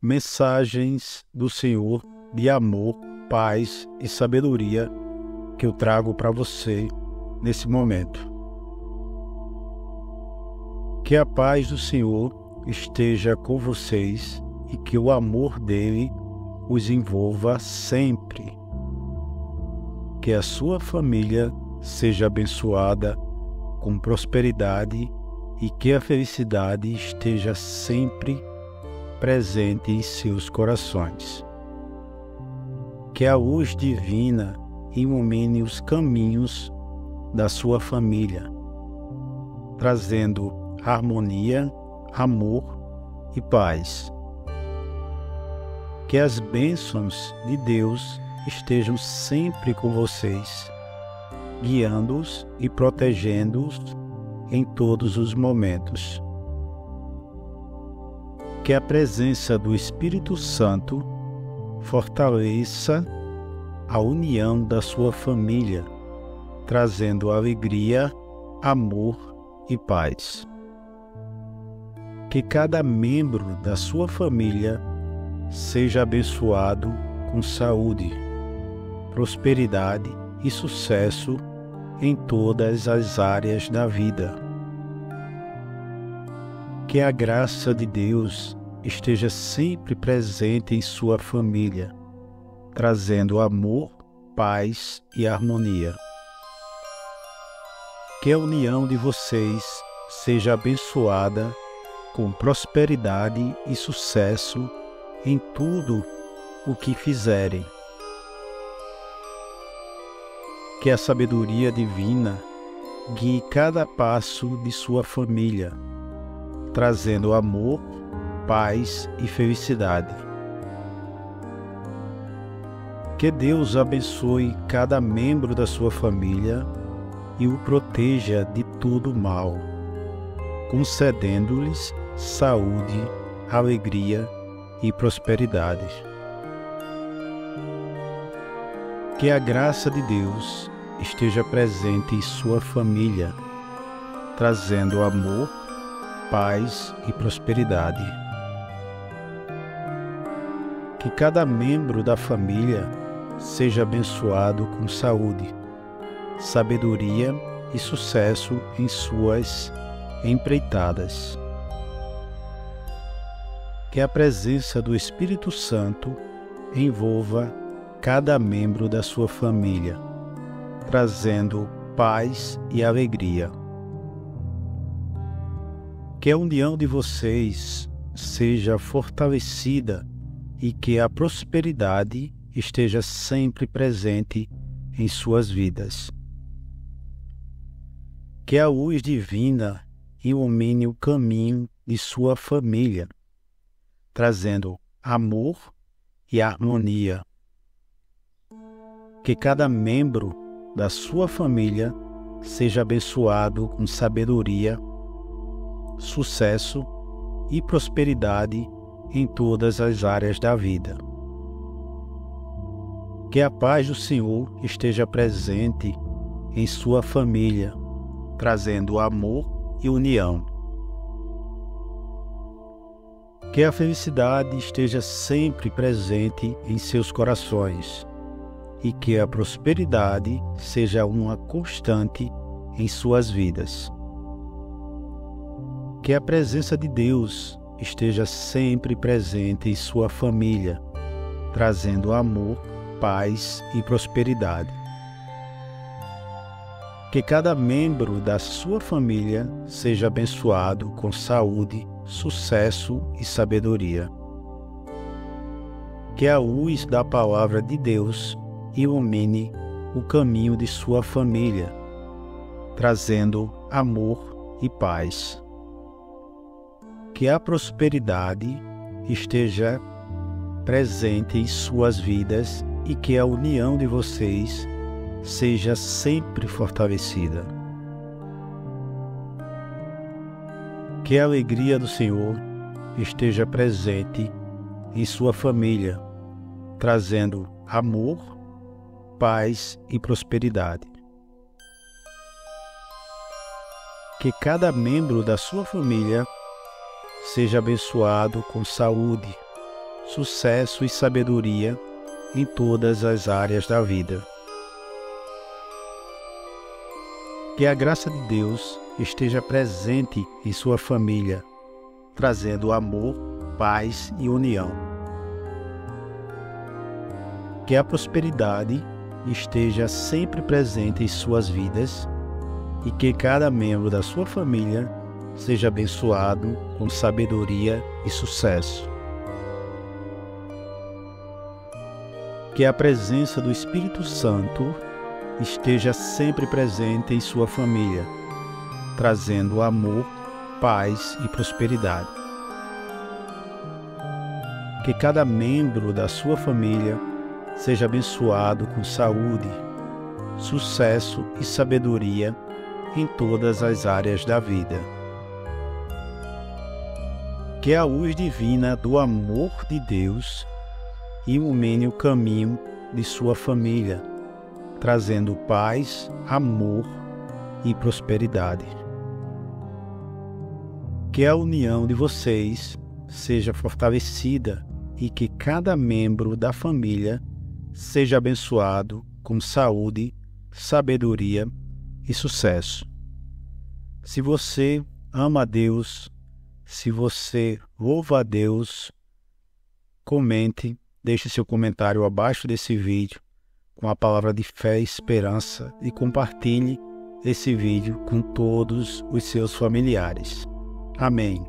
mensagens do Senhor de amor, paz e sabedoria que eu trago para você nesse momento. Que a paz do Senhor esteja com vocês e que o amor dele os envolva sempre. Que a sua família seja abençoada com prosperidade e que a felicidade esteja sempre presente em seus corações. Que a luz divina ilumine os caminhos da sua família, trazendo harmonia, amor e paz. Que as bênçãos de Deus estejam sempre com vocês, guiando-os e protegendo-os em todos os momentos que a presença do Espírito Santo fortaleça a união da sua família, trazendo alegria, amor e paz. Que cada membro da sua família seja abençoado com saúde, prosperidade e sucesso em todas as áreas da vida. Que a graça de Deus esteja sempre presente em sua família, trazendo amor, paz e harmonia. Que a união de vocês seja abençoada com prosperidade e sucesso em tudo o que fizerem. Que a sabedoria divina guie cada passo de sua família, trazendo amor, paz e felicidade. Que Deus abençoe cada membro da sua família e o proteja de todo mal, concedendo-lhes saúde, alegria e prosperidade. Que a graça de Deus esteja presente em sua família, trazendo amor, paz e prosperidade que cada membro da família seja abençoado com saúde, sabedoria e sucesso em suas empreitadas. Que a presença do Espírito Santo envolva cada membro da sua família, trazendo paz e alegria. Que a união de vocês seja fortalecida e que a prosperidade esteja sempre presente em suas vidas. Que a luz divina ilumine o caminho de sua família, trazendo amor e harmonia. Que cada membro da sua família seja abençoado com sabedoria, sucesso e prosperidade em todas as áreas da vida. Que a paz do Senhor esteja presente em sua família, trazendo amor e união. Que a felicidade esteja sempre presente em seus corações e que a prosperidade seja uma constante em suas vidas. Que a presença de Deus esteja sempre presente em sua família, trazendo amor, paz e prosperidade. Que cada membro da sua família seja abençoado com saúde, sucesso e sabedoria. Que a luz da palavra de Deus ilumine o caminho de sua família, trazendo amor e paz que a prosperidade esteja presente em suas vidas e que a união de vocês seja sempre fortalecida. Que a alegria do Senhor esteja presente em sua família, trazendo amor, paz e prosperidade. Que cada membro da sua família seja abençoado com saúde, sucesso e sabedoria em todas as áreas da vida. Que a graça de Deus esteja presente em sua família, trazendo amor, paz e união. Que a prosperidade esteja sempre presente em suas vidas e que cada membro da sua família seja abençoado com sabedoria e sucesso. Que a presença do Espírito Santo esteja sempre presente em sua família, trazendo amor, paz e prosperidade. Que cada membro da sua família seja abençoado com saúde, sucesso e sabedoria em todas as áreas da vida. Que a luz divina do amor de Deus ilumine o caminho de sua família, trazendo paz, amor e prosperidade. Que a união de vocês seja fortalecida e que cada membro da família seja abençoado com saúde, sabedoria e sucesso. Se você ama a Deus, se você louva a Deus, comente, deixe seu comentário abaixo desse vídeo com a palavra de fé e esperança e compartilhe esse vídeo com todos os seus familiares. Amém.